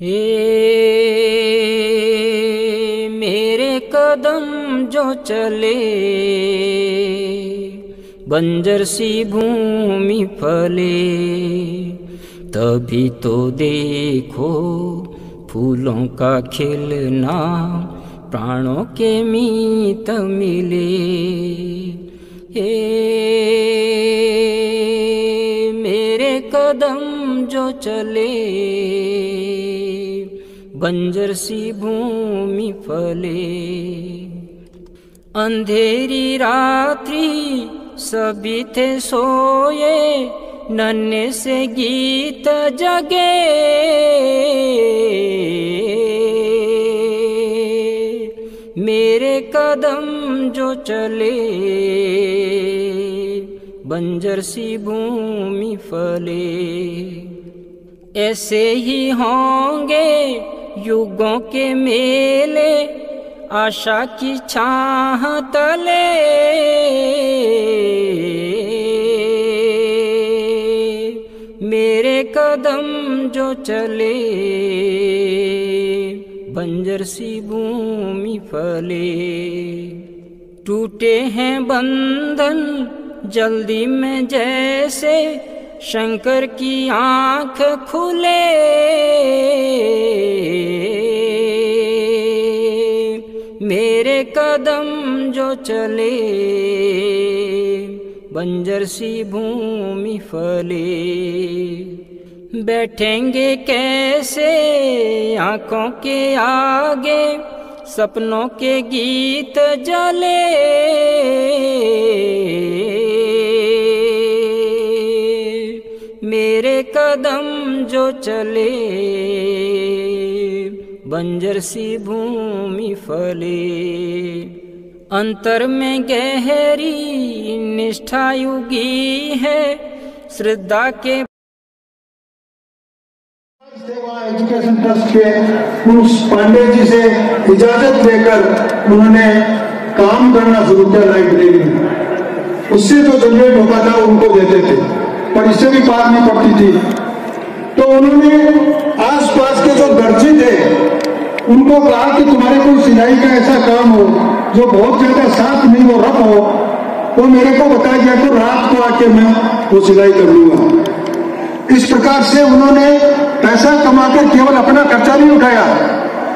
ए मेरे कदम जो चले, बंजर सी भूमि फले, तभी तो देखो फूलों का खिलना प्राणों के मीत मिले। हे मेरे कदम जो चले। बंजर सी भूमि फले। अंधेरी रात्रि सभी थे सोए, नन्हे से गीत जगे। मेरे कदम जो चले बंजर सी भूमि फले। ऐसे ही होंगे युगों के मेले, आशा की छाह तले। मेरे कदम जो चले, बंजर सी भूमि फले। टूटे हैं बंधन जल्दी में जैसे शंकर की आँख खुले। मेरे कदम जो चले, बंजर सी भूमि फले। बैठेंगे कैसे आँखों के आगे, सपनों के गीत जले। मेरे कदम जो चले, बंजर सी भूमि फले। अंतर में गहरी निष्ठा युगी है, श्रद्धा के एजुकेशन ट्रस्ट के उस पांडे जी से इजाज़त लेकर उन्होंने काम करना शुरू किया लाइब्रेरी में। उससे जो जनरेट होता था, उनको देते थे। पर इससे भी पार नहीं पड़ती थी। तो उन्होंने आसपास के जो दर्जी थे, उनको कहा कि तुम्हारे कोई सिलाई का ऐसा काम हो, जो बहुत ज़्यादा साफ़ नहीं हो, रफ हो तो मेरे को बताया गया तो रात को आके मैं वो सिलाई कर लूँगा। इस प्रकार से उन्होंने पैसा कमाकर केवल अपना खर्चा नहीं उठाया,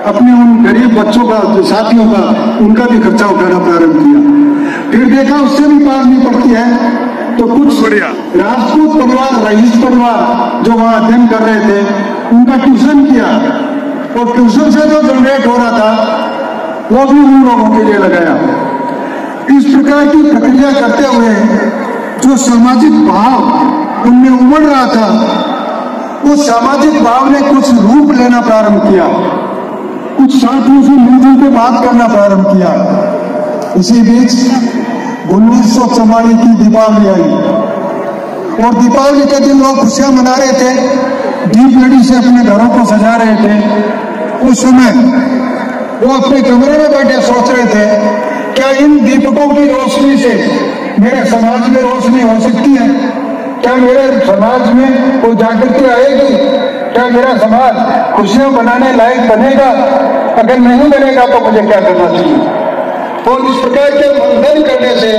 अपने उन गरीब बच्चों का जो साथियों का, उनका भी खर्चा उठाना प्रारंभ किया। फिर देखा उससे भी पार नहीं पड़ती है। तो कुछ। राजपूत परिवार रईस परिवार जो वहाँ अध्ययन कर रहे थे उनका ट्यूशन किया। और ट्यूशन से जो जनरेट हो रहा था वो भी उन लोगों के लिए लगाया। इस प्रकार की प्रक्रिया करते हुए जो सामाजिक भाव उनमें उमड़ रहा था उस सामाजिक भाव ने कुछ रूप लेना प्रारंभ किया। कुछ साथियों से मिलजुल के बात करना प्रारंभ किया। इसी बीच उन्नीस सौ चौवालीस की दीपावली आई। और दीपावली के दिन लोग खुशियाँ मना रहे थे दीप लड़ी से अपने घरों को सजा रहे थे। उस समय वो अपने कमरे में बैठे सोच रहे थे, क्या इन दीपकों की रोशनी से मेरे समाज में रोशनी हो सकती है? क्या मेरे समाज में कोई जागृति आएगी? क्या मेरा समाज खुशियाँ बनाने लायक बनेगा? अगर नहीं बनेगा तो मुझे क्या करना चाहिए? और इस प्रकार के मंथन करने से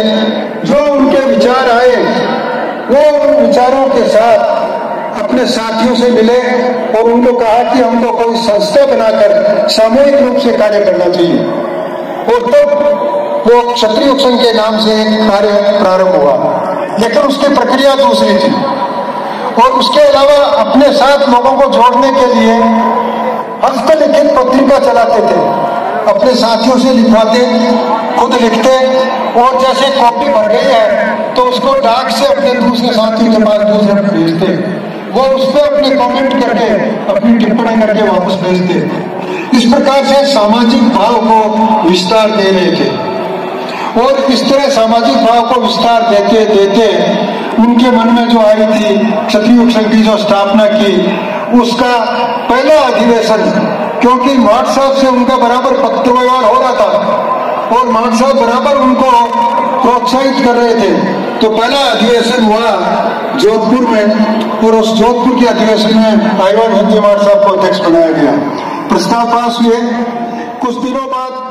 जो उनके विचार आए, वो उन विचारों के साथ अपने साथियों से मिले और उनको कहा कि हमको कोई संस्था बनाकर सामूहिक रूप से कार्य करना चाहिए। और तब वो क्षत्रिय संघ के नाम से कार्य प्रारंभ हुआ, लेकिन उसकी प्रक्रिया दूसरी थी। और उसके अलावा अपने साथ लोगों को जोड़ने के लिए हस्तलिखित पत्रिका चलाते थे। अपने साथियों से लिखवाते, खुद लिखते, और जैसे कॉपी भर गई है तो उसको डाक से अपने दूसरे साथियों के पास दूसरे में भेजते। वो उस पर अपने कमेंट करके, अपनी टिप्पणी करके वापस भेजते। इस प्रकार से सामाजिक भाव को विस्तार दे रहे थे। और इस तरह सामाजिक भाव को विस्तार देते देते, उनके मन में जो आई थी, क्षत्रिय संघ की जो स्थापना की, उसका पहला अधिवेशन क्योंकि माठ साहब से उनका बराबर पत्र व्यवहार हो रहा था और माठ साहब बराबर उनको प्रोत्साहित कर रहे थे। तो पहला अधिवेशन हुआ जोधपुर में और उस जोधपुर के अधिवेशन में आईवान मार्ट साहब को अध्यक्ष बनाया गया। प्रस्ताव पास हुए। कुछ दिनों बाद